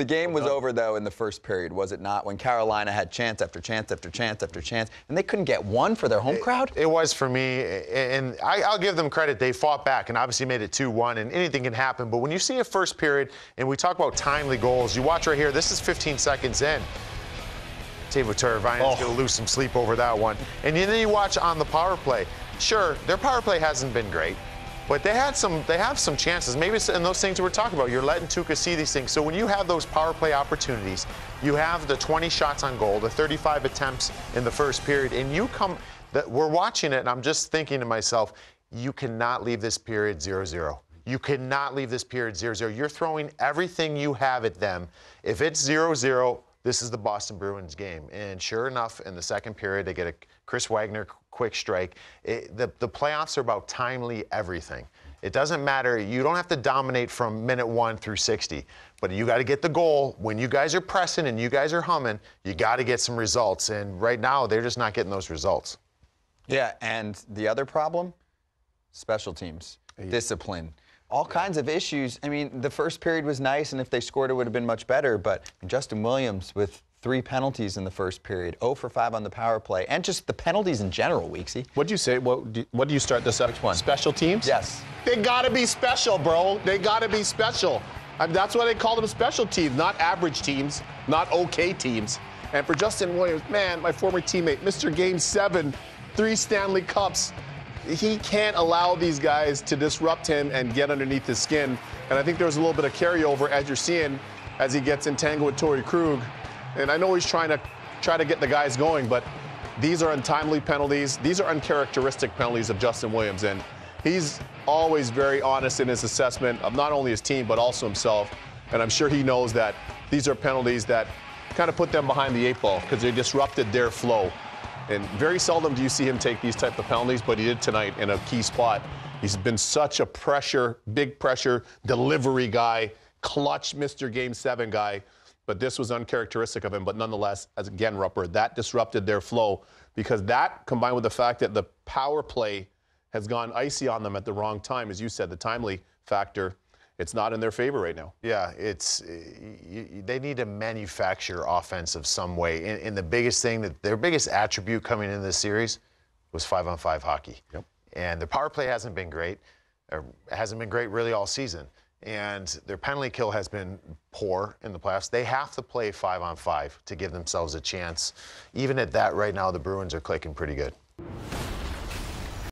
The game was over, though, in the first period, was it not? When Carolina had chance after chance after chance after chance, and they couldn't get one for their home crowd? It was for me, and I, will give them credit. They fought back and obviously made it 2 1, and anything can happen. But when you see a first period, and we talk about timely goals, you watch right here, this is 15 seconds in. Teuvo Teravainen oh. going to lose some sleep over that one. And then you watch on the power play. Sure, their power play hasn't been great. But they had some, they have some chances. Maybe it's in those things we're talking about. You're letting Tuukka see these things. So when you have those power play opportunities, you have the 20 shots on goal, the 35 attempts in the first period, and you come, that we're watching it, and I'm just thinking to myself, you cannot leave this period 0-0. You cannot leave this period 0-0. You're throwing everything you have at them. If it's 0-0, this is the Boston Bruins game. And sure enough, in the second period, they get a Chris Wagner quick strike. It, the, the playoffs are about timely everything. It doesn't matter. You don't have to dominate from minute one through 60, but you got to get the goal. When you guys are pressing and you guys are humming, you got to get some results. And right now, they're just not getting those results. Yeah, and the other problem special teams, discipline all yeah. kinds of issues. I mean, the first period was nice, and if they scored, it would have been much better. But Justin Williams with three penalties in the first period, 0 for 5 on the power play, and just the penalties in general, Weeksy. What do you say? What do, what do you start this up? Which one? Special teams? Yes. They got to be special, bro. They got to be special. I mean, that's why they call them special teams, not average teams, not okay teams. And for Justin Williams, man, my former teammate, Mr. Game 7, three Stanley Cups he can't allow these guys to disrupt him and get underneath his skin. And I think there's a little bit of carryover as you're seeing as he gets entangled with Torey Krug. And I know he's trying to try to get the guys going, but these are untimely penalties. These are uncharacteristic penalties of Justin Williams. And he's always very honest in his assessment of not only his team, but also himself. And I'm sure he knows that these are penalties that kind of put them behind the eight ball because they disrupted their flow. And very seldom do you see him take these type of penalties, but he did tonight in a key spot. He's been such a pressure, big pressure delivery guy, clutch Mr. Game 7 guy. But this was uncharacteristic of him. But nonetheless, as again, Rupper, that disrupted their flow because that combined with the fact that the power play has gone icy on them at the wrong time, as you said, the timely factor it's not in their favor right now. Yeah, it's eh, you, they need to manufacture offense of some way. And, and, the biggest thing that their biggest attribute coming into this series was five on five hockey. Yep. And their power play hasn't been great, or hasn't been great really all season. And their penalty kill has been poor in the playoffs. They have to play five on five to give themselves a chance. Even at that, right now, the Bruins are clicking pretty good.